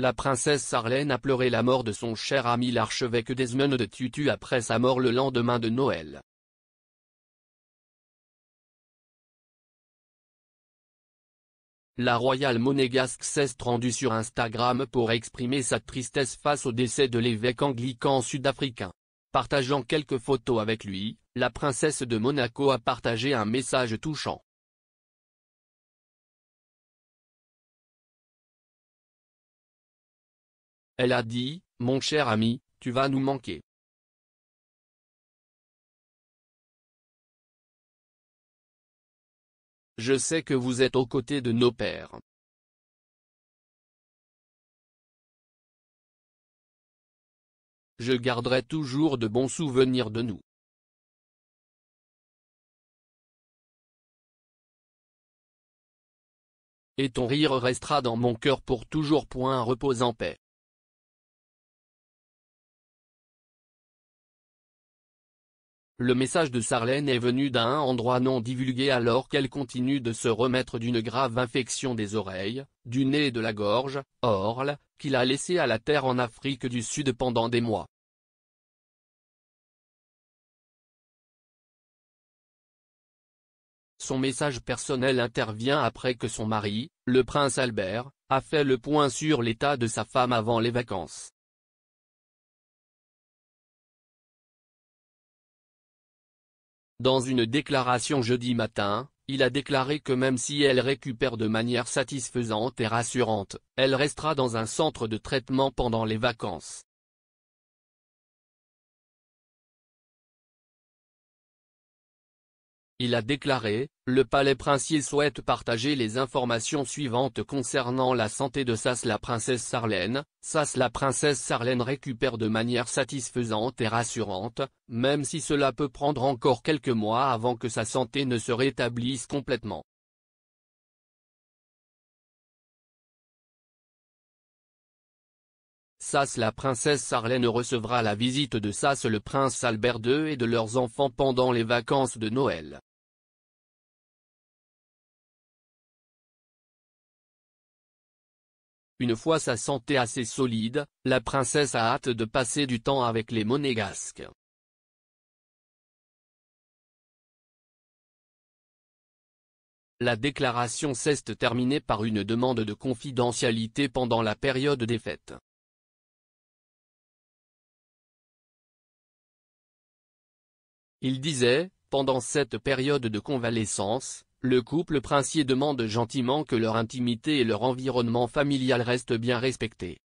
la princesse Sarlène a pleuré la mort de son cher ami l'archevêque Desmond de Tutu après sa mort le lendemain de Noël. La royale monégasque s'est rendue sur Instagram pour exprimer sa tristesse face au décès de l'évêque anglican sud-africain. Partageant quelques photos avec lui, la princesse de Monaco a partagé un message touchant. Elle a dit, Mon cher ami, tu vas nous manquer. Je sais que vous êtes aux côtés de nos pères. Je garderai toujours de bons souvenirs de nous. Et ton rire restera dans mon cœur pour toujours. Point repose en paix. Le message de Sarlène est venu d'un endroit non divulgué alors qu'elle continue de se remettre d'une grave infection des oreilles, du nez et de la gorge, Orle, qu'il a laissé à la terre en Afrique du Sud pendant des mois. Son message personnel intervient après que son mari, le prince Albert, a fait le point sur l'état de sa femme avant les vacances. Dans une déclaration jeudi matin, il a déclaré que même si elle récupère de manière satisfaisante et rassurante, elle restera dans un centre de traitement pendant les vacances. Il a déclaré, le palais princier souhaite partager les informations suivantes concernant la santé de Sas la princesse Sarlène. Sas la princesse Sarlène récupère de manière satisfaisante et rassurante, même si cela peut prendre encore quelques mois avant que sa santé ne se rétablisse complètement. Sas la princesse Sarlène recevra la visite de Sas le prince Albert II et de leurs enfants pendant les vacances de Noël. Une fois sa santé assez solide, la princesse a hâte de passer du temps avec les monégasques. La déclaration s'est terminée par une demande de confidentialité pendant la période des fêtes. Il disait, pendant cette période de convalescence, le couple princier demande gentiment que leur intimité et leur environnement familial restent bien respectés.